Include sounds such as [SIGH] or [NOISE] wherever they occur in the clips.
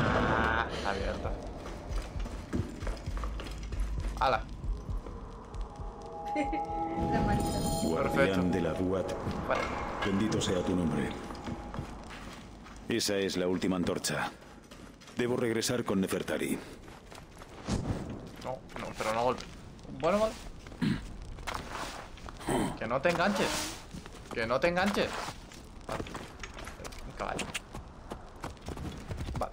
Ah, está abierta. ¡Hala! La manita. Perfecto. Guardián de la Duat, Vale. bendito sea tu nombre. Esa es la última antorcha. Debo regresar con Nefertari. No, no, pero no golpe. Bueno, vale. Que no te enganches. Que no te enganches. Vale. Un caballo. Vale.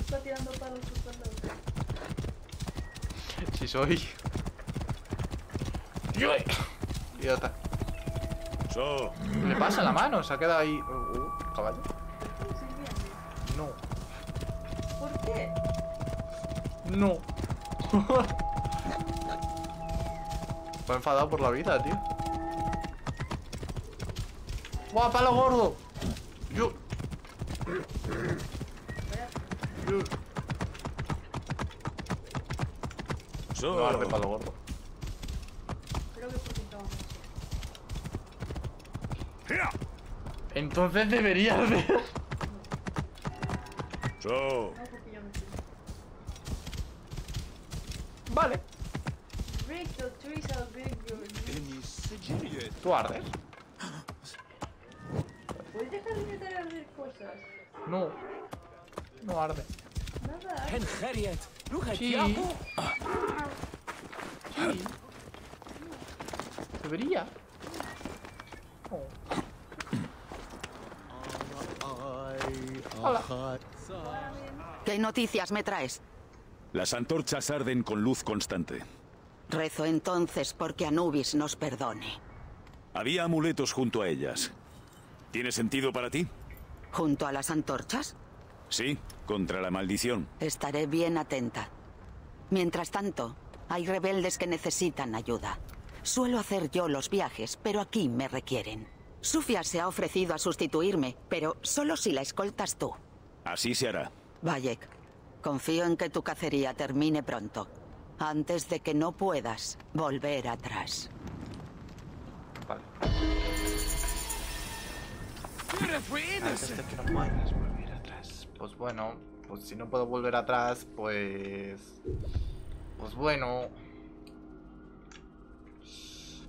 Está tirando palos por todos lados. Si soy. Idiota. So, ¿Qué le pasa la mano? Se ha quedado ahí. Uh, uh, caballo. No. ¿Por qué? No. [LAUGHS] Está enfadado por la vida, tío. ¡Buah, palo gordo! Yo. Yo. No arde palo gordo. Creo que mucho. Entonces deberías de. [LAUGHS] Yo. Vale. ¿Tú ardes? ¿Puedes dejar de intentar hacer cosas? No. No arde. Nada. Sí. Sí. Debería. Oh. Hola. ¿Qué noticias me traes? Las antorchas arden con luz constante. Rezo entonces porque Anubis nos perdone. Había amuletos junto a ellas. ¿Tiene sentido para ti? ¿Junto a las antorchas? Sí, contra la maldición. Estaré bien atenta. Mientras tanto, hay rebeldes que necesitan ayuda. Suelo hacer yo los viajes, pero aquí me requieren. Sufia se ha ofrecido a sustituirme, pero solo si la escoltas tú. Así se hará. Bayek, confío en que tu cacería termine pronto, antes de que no puedas volver atrás. Vale. Pues bueno, pues si no puedo volver atrás, pues. Pues bueno.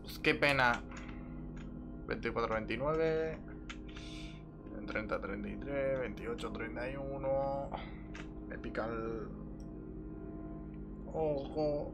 Pues qué pena. 24-29. 30-33. 28-31. Me pica el. Ojo.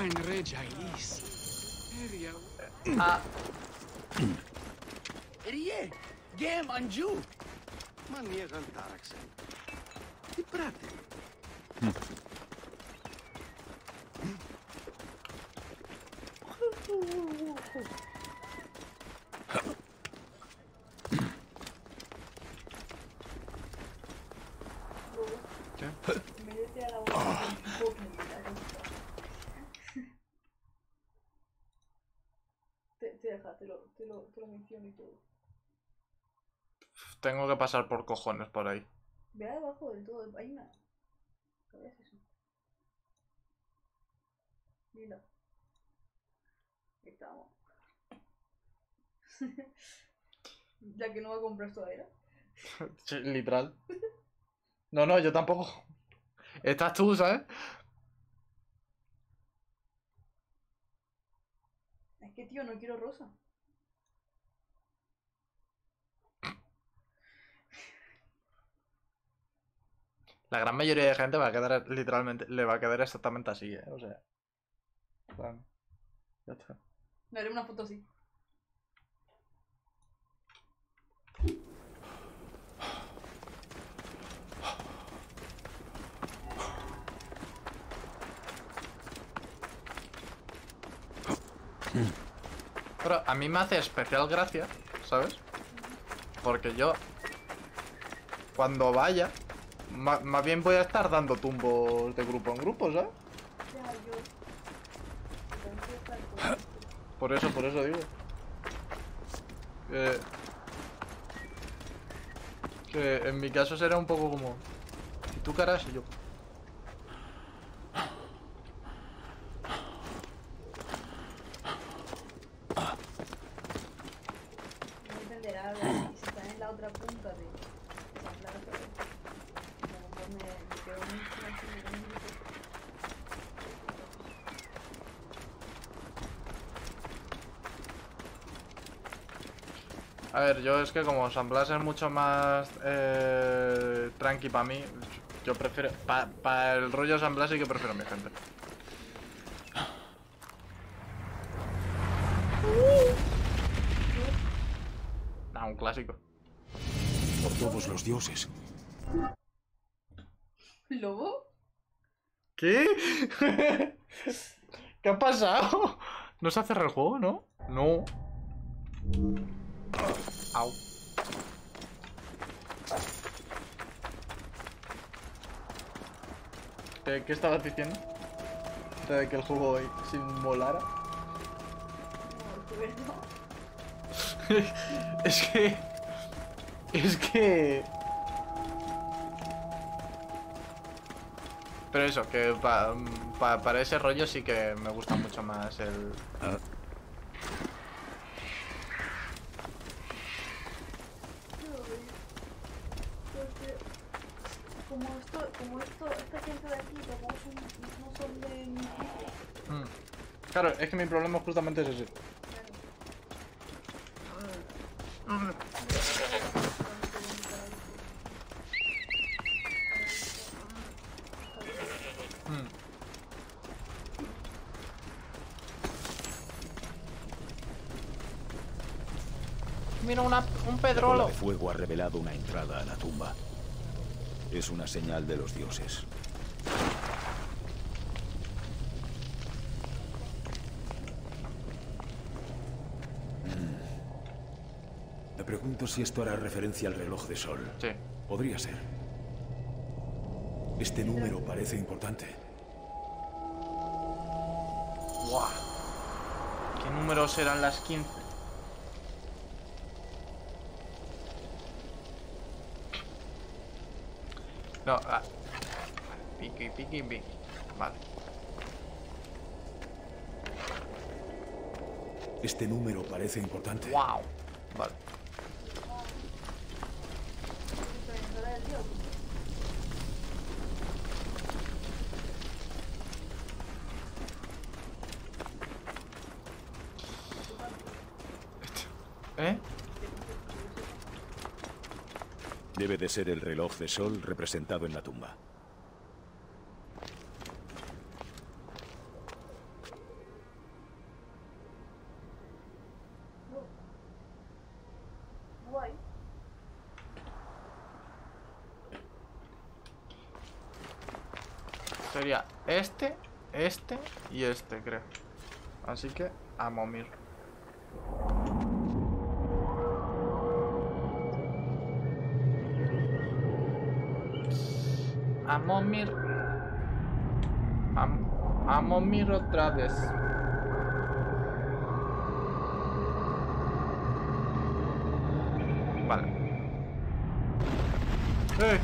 Vain regailis. Eria. Ah, Erie. Gem anju. Maniegan taraksen. Τι πράτε. Métete Deja, te lo, te, lo, te lo menciono y todo. tengo que pasar por cojones por ahí. Ve abajo del todo, hay una. ¿Qué es eso? Mira. Ahí estamos. [LAUGHS] ya que no va a comprar todavía. Literal. No, no, yo tampoco. Estás tú, ¿sabes? Es que tío, no quiero rosa. La gran mayoría de gente va a quedar literalmente, le va a quedar exactamente así, ¿eh? O sea. en plan, Ya está. Me haré una foto así. A mí me hace especial gracia, ¿sabes? Porque yo, cuando vaya, más bien voy a estar dando tumbos de grupo en grupo, ¿sabes? Por eso, por eso digo. Que, que en mi caso será un poco como... ¿Y tú caras? Y yo... No dependerá de si están en la otra punta de esa plaza. A lo mejor me, me quedo mucho más en el grupo. A ver, yo es que como San Blas es mucho más eh, tranqui para mí, yo prefiero... Para el rollo San Blas sí que prefiero a mi gente. Nah, un clásico. Por todos los dioses. ¿Lobo? ¿Qué? [LAUGHS] ¿Qué ha pasado? ¿No se ha cerrado el juego, no? No. Au. ¿Qué, qué estabas diciendo? De que el juego hoy sin molara. No, [LAUGHS] es que. Es que. Pero eso, que pa- pa- para ese rollo sí que me gusta mucho más el. Ah, Porque como esto, como esto, esta gente de aquí tampoco son, no son de mi tipo, Mm. Claro, es que mi problema justamente es ese. Mm. Mira una, un pedrolo. de fuego ha revelado una entrada a la tumba. Es una señal de los dioses. Pregunto si esto hará referencia al reloj de sol. Sí. Podría ser. Este número parece importante. Guau. ¿Qué números serán las 15? No, ah. Piqui, piqui, piqui. Vale. Este número parece importante. Wow. Vale. pero del tío. ¿Eh? Debe de ser el reloj de sol representado en la tumba. Sería este, este y este, creo. Así que, a momir. Momir. A, a momir otra vez. Vale. ¡Eh!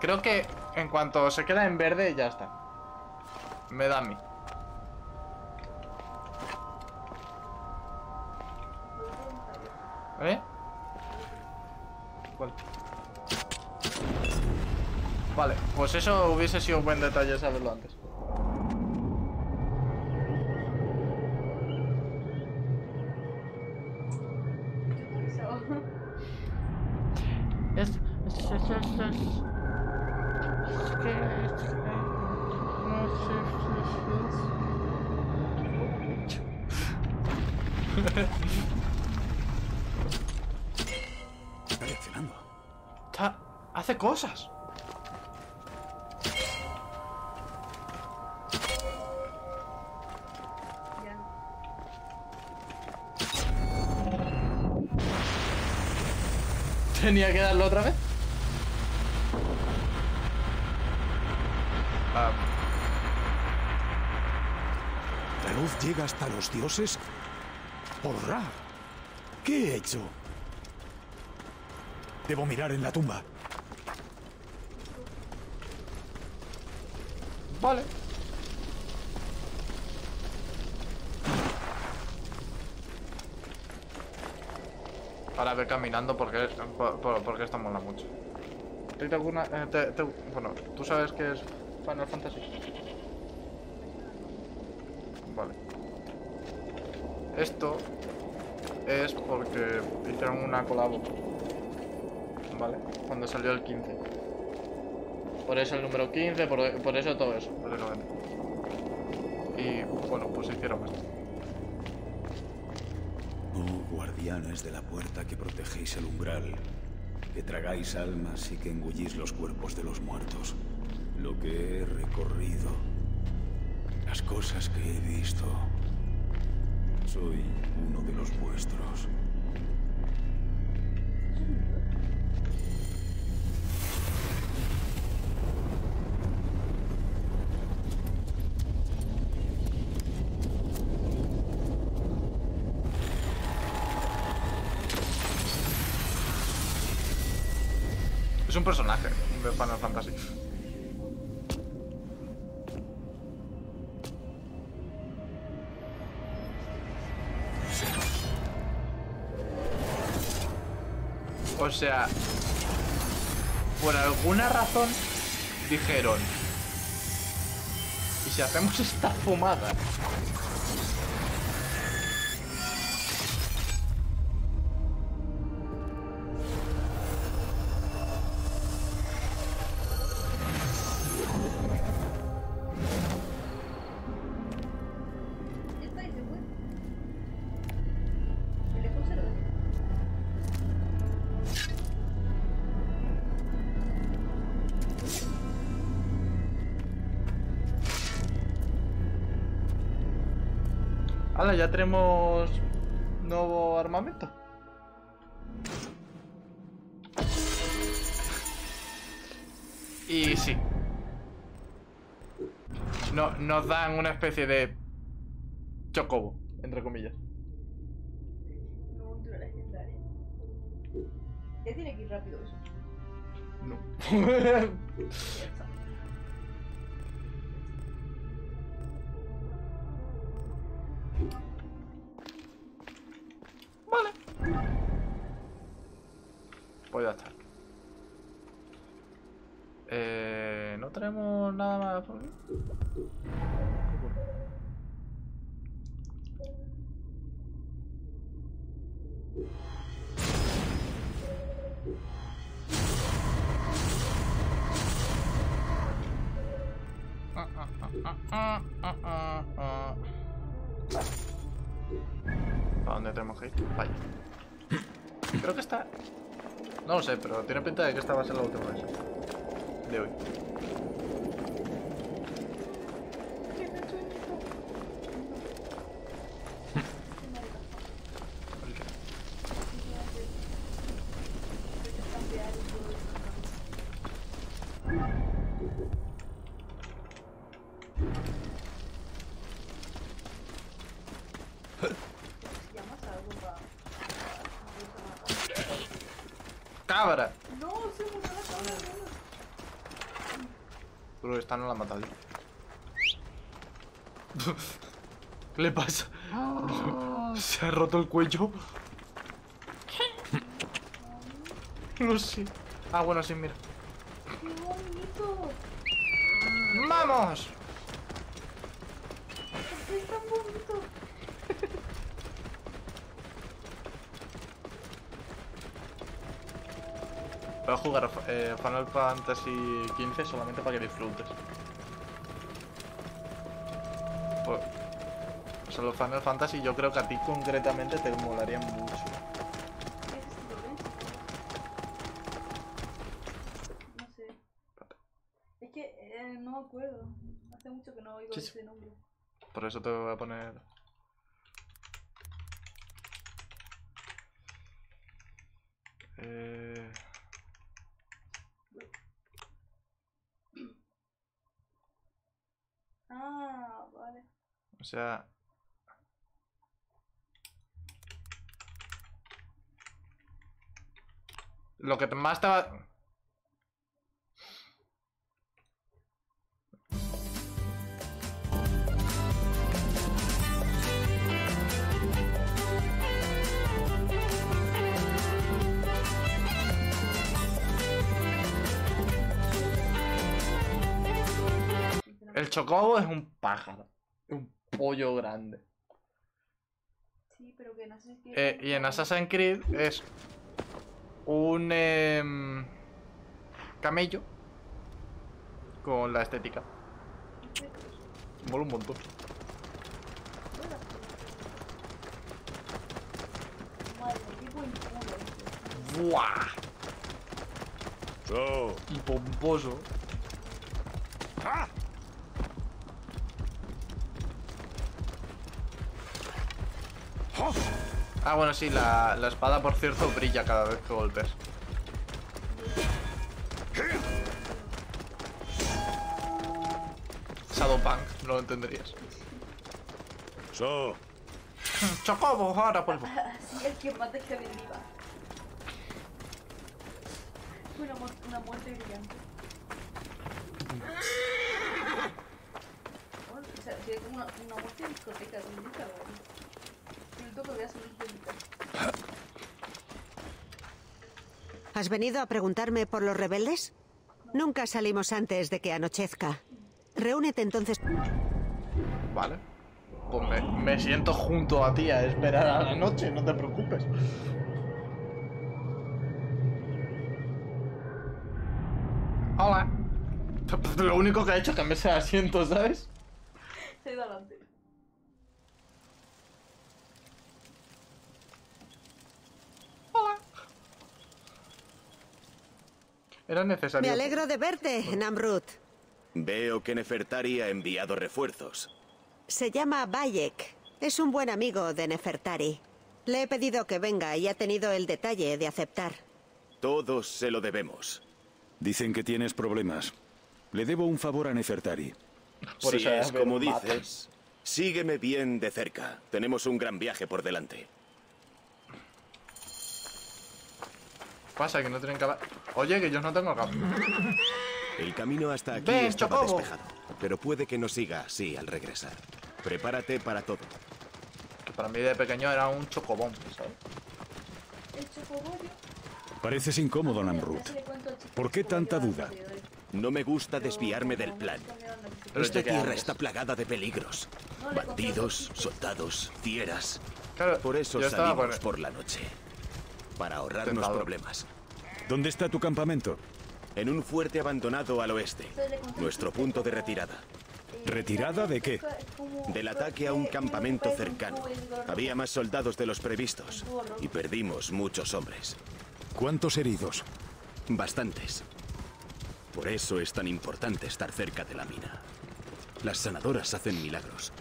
Creo que en cuanto se queda en verde ya está. Me da a mí. ¿Eh? ¿Cuál? Vale, pues eso hubiese sido un buen detalle saberlo antes. Está reaccionando. Está... Hace cosas. tenía que darlo otra vez? Ah. La luz llega hasta los dioses ¡Por Ra! ¿Qué he hecho? Debo mirar en la tumba. vale. Ahora ve caminando porque, por- por- porque esto mola mucho. ¿Te- te alguna, eh, te- te- bueno, ¿tú sabes qué es Final Fantasy? Vale. Esto es porque hicieron una colabo. Vale, cuando salió el 15. Por eso el número 15, por, por eso todo eso, básicamente. Y bueno, pues hicieron esto. Oh, guardianes de la puerta que protegéis el umbral, que tragáis almas y que engullís los cuerpos de los muertos. Lo que he recorrido, las cosas que he visto. Soy uno de los vuestros. Es un personaje de Final Fantasy. O sea, por alguna razón dijeron, ¿y si hacemos esta fumada? Hala, ya tenemos nuevo armamento. Y sí. No, nos dan una especie de chocobo, entre comillas. Una montura legendaria. Ya tiene que ir rápido eso. No. [LAUGHS] [LAUGHS] dónde tenemos que ir? Vaya. Creo que está... No lo sé, pero tiene pinta de que esta va a ser la última vez. De hoy. Llamas a algo para. ¡Cabra! No, se murió la cabra. Pero esta no la ha matado yo. ¿Qué le pasa? [LAUGHS] Se ha roto el cuello. No sé. Ah, bueno, sí, mira. ¡Qué bonito! ¡Vamos! Es tan bonito. Voy a jugar eh, Final Fantasy XV solamente para que disfrutes. eso, los Final Fantasy yo creo que a ti concretamente te molarían mucho. No sé. Es que eh, no me acuerdo. Hace mucho que no oigo ese nombre. Por eso te voy a poner... Eh... Ah, vale. O sea, Lo que más estaba... El chocobo es un pájaro. Un pollo grande. Sí, pero que no sé qué. Eh, y en Assassin's Creed es un em, camello con la estética. Mola un montón. ¡Buah! So, Y pomposo. Ah, bueno, sí, la, la espada, por cierto, brilla cada vez que golpes. Shadowpunk, no lo entenderías. so, Chocobo, ahora vuelvo. [LAUGHS] Así es que mata que viva. Una, mu- una muerte brillante. [LAUGHS] Oh, o sea, como una, una muerte de discoteca. Yo subir ¿Has venido a preguntarme por los rebeldes? Nunca salimos antes de que anochezca. Reúnete entonces. Vale. Pues me, me siento junto a ti a esperar a la noche, no te preocupes. Hola. Lo único que ha hecho es cambiarse de asiento, ¿sabes? Se ha Era necesario. Me alegro de verte, Namrud. Veo que Nefertari ha enviado refuerzos. Se llama Bayek. Es un buen amigo de Nefertari. Le he pedido que venga y ha tenido el detalle de aceptar. Todos se lo debemos. dicen que tienes problemas. Le debo un favor a Nefertari. Por si eso es como dices, sígueme bien de cerca. Tenemos un gran viaje por delante. Pasa que no tienen capa. Oye, que yo no tengo capa. El camino hasta aquí Ven, estaba Chocobo. despejado, pero puede que no siga así al regresar. Prepárate para todo. Que para mí de pequeño era un chocobón, ¿sabes? El chocobollo. Pareces incómodo, chico ¿Por qué tanta duda? No me gusta desviarme del plan. Pero Esta tierra está plagada de peligros. Bandidos, soldados, fieras. Claro, Por eso salimos por- por la noche. Para ahorrarnos Tentado. problemas. ¿Dónde está tu campamento? En un fuerte abandonado al oeste. Nuestro punto de retirada. eh, ¿Retirada de qué? Del ataque a un campamento cercano. Había más soldados de los previstos. Y perdimos muchos hombres. ¿Cuántos heridos? Bastantes. Por eso es tan importante estar cerca de la mina. Las sanadoras hacen milagros.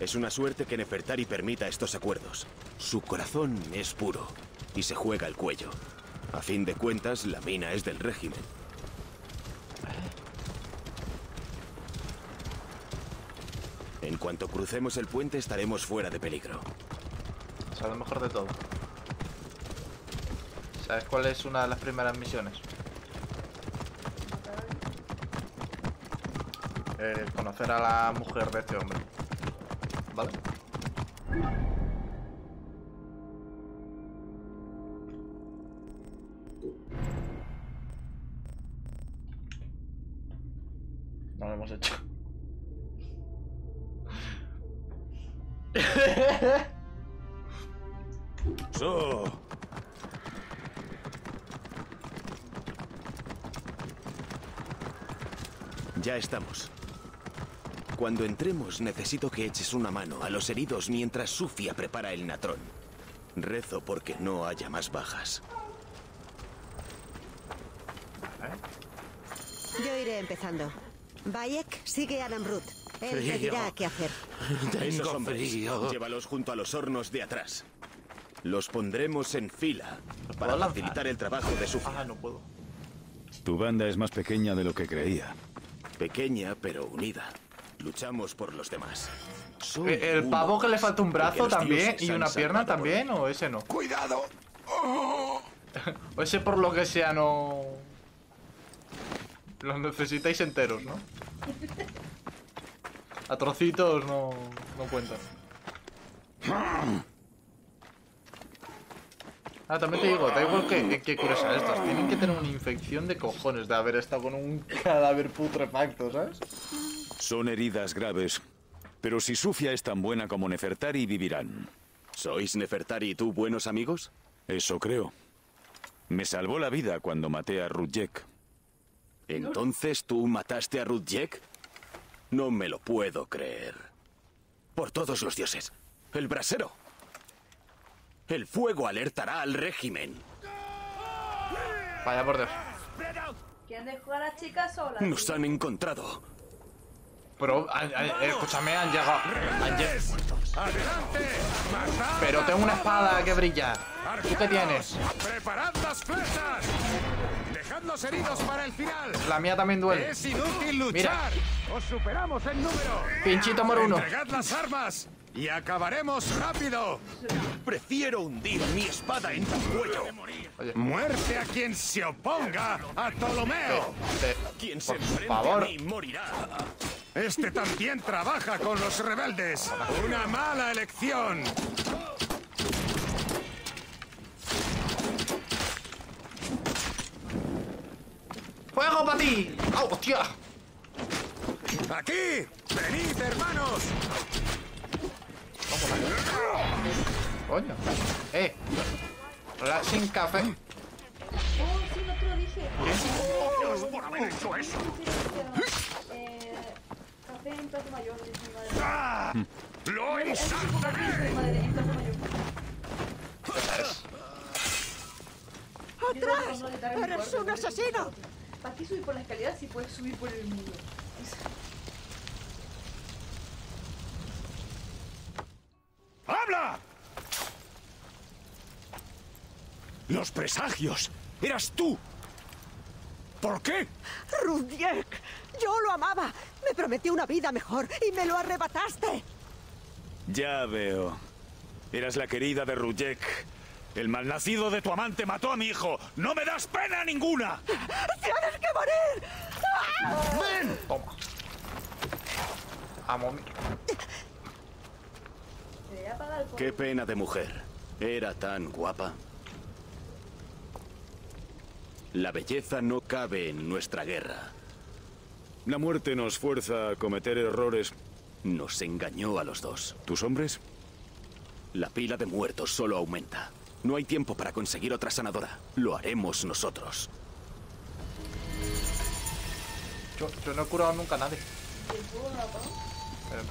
Es una suerte que Nefertari permita estos acuerdos. Su corazón es puro y se juega el cuello. A fin de cuentas, la mina es del régimen. En cuanto crucemos el puente estaremos fuera de peligro. O sea, lo mejor de todo. ¿Sabes cuál es una de las primeras misiones? Eh, conocer a la mujer de este hombre. Ya estamos. Cuando entremos necesito que eches una mano a los heridos mientras Sufia prepara el natrón. Rezo porque no haya más bajas. Yo iré empezando. Bayek sigue a Namrud. Él te Frío. dirá qué hacer. Esos hombres, llévalos junto a los hornos de atrás. Los pondremos en fila para facilitar el trabajo de Sufia. Ah, no puedo. tu banda es más pequeña de lo que creía. Pequeña pero unida. Luchamos por los demás. Soy Eh, ¿El pavo que le falta un brazo también y una pierna también o ese no? ¡Cuidado! [LAUGHS] O ese por lo que sea no... Los necesitáis enteros, ¿no? [LAUGHS] A trocitos no, no cuentan. [LAUGHS] Ah, también te digo, da igual que, que cures a estas. Tienen que tener una infección de cojones de haber estado con un [LAUGHS] cadáver putrefacto, ¿sabes? Son heridas graves. Pero si Sufia es tan buena como Nefertari, vivirán. ¿Sois Nefertari y tú buenos amigos? Eso creo. Me salvó la vida cuando maté a Rudjek. ¿Entonces tú mataste a Rudjek? No me lo puedo creer. Por todos los dioses. El brasero. El fuego alertará al régimen. Vaya por Dios. ¿Quién dejó a la chica sola? Nos han encontrado. Pero, a- a- escúchame, han llegado... han lle- ¡Adelante! ¡Matad! Pero tengo una espada que brilla. ¿Tú qué tienes? ¡Preparad las flechas! ¡Dejad los heridos para el final! La mía también duele. ¡Es inútil luchar! Mira. ¡Os superamos en número! Pinchito moro uno. ¡Entregad las armas! ¡Y acabaremos rápido! Prefiero hundir mi espada en tu cuello. Oye, ¡Muerte a quien se oponga a Ptolomeo! te- Quien se enfrente favor. a mí morirá. Este también trabaja con los rebeldes. ¡Una mala elección! ¡Fuego para ti! ¡Au, hostia! ¡Aquí! ¡Venid, hermanos! Coño. Eh. Hola, sin café. Oh, sí, no te lo dije. por haber hecho eso! Eh, café en Plaza Mayor, dice mi madre. ¡Lo Es un café, dice mi madre, en Plaza Mayor. ¡Atrás! ¡Eres un asesino! ¿Para qué subir por la escalera si puedes subir por el muro? ¡Los presagios! ¡Eras tú! ¿Por qué? ¡Rudiek! ¡Yo lo amaba! Me prometió una vida mejor y me lo arrebataste. Ya veo. Eras la querida de Rujek. El malnacido de tu amante mató a mi hijo. ¡No me das pena ninguna! ¡Tienes que morir! Toma. Amo. Qué pena de mujer. Era tan guapa. La belleza no cabe en nuestra guerra. La muerte nos fuerza a cometer errores. Nos engañó a los dos. ¿Tus hombres? La pila de muertos solo aumenta. No hay tiempo para conseguir otra sanadora. Lo haremos nosotros. Yo, yo no he curado nunca a nadie. ¿Y el fuego no lo apagó? Pero-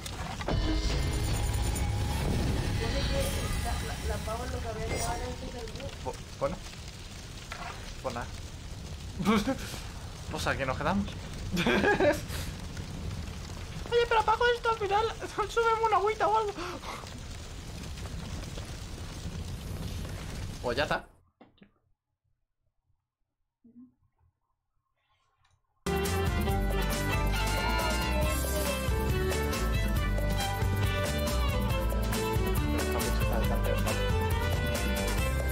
Pone que la, la, la pava lo que había llegado era antes del búho. bu- Bueno. [LAUGHS] Pues aquí nos quedamos. [LAUGHS] Oye, pero apago esto al final. [LAUGHS] Súbeme una agüita o algo. Pues ya está.